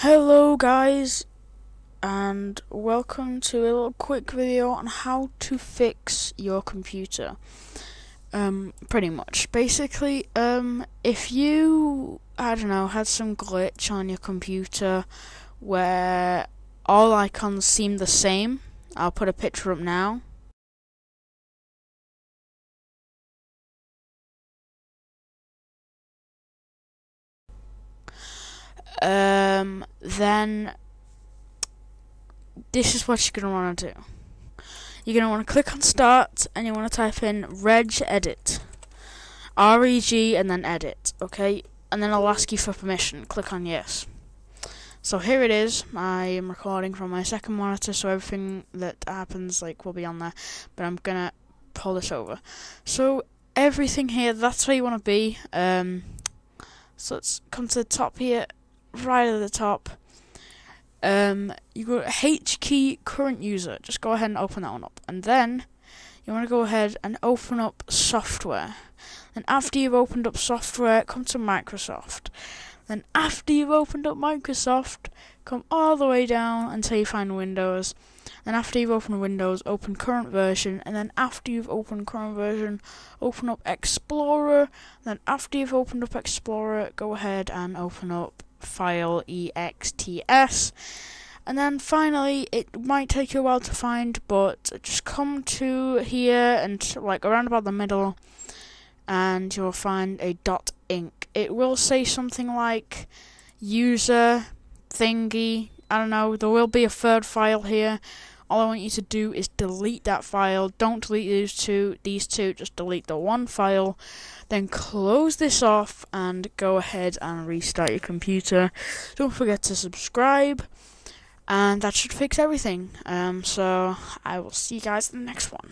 Hello guys and welcome to a little quick video on how to fix your computer. Um pretty much. Basically, um if you I don't know, had some glitch on your computer where all icons seem the same, I'll put a picture up now. Um, then this is what you're going to want to do. You're going to want to click on start and you want to type in regedit. REG and then edit, okay? And then I'll ask you for permission. Click on yes. So here it is. I am recording from my second monitor, so everything that happens like will be on there. But I'm gonna pull this over. So everything here, that's where you want to be. Um, so let's come to the top here right at the top, um, you go H key current user. Just go ahead and open that one up, and then you want to go ahead and open up software. And after you've opened up software, come to Microsoft. Then after you've opened up Microsoft, come all the way down until you find Windows. Then after you've opened Windows, open current version, and then after you've opened current version, open up Explorer. Then after you've opened up Explorer, go ahead and open up file exts. And then finally, it might take you a while to find, but just come to here and like around about the middle, and you'll find a dot .inc. It will say something like user thingy. I don't know. There will be a third file here. All I want you to do is delete that file. Don't delete these two. These two. Just delete the one file then close this off and go ahead and restart your computer. Don't forget to subscribe, and that should fix everything. Um, so I will see you guys in the next one.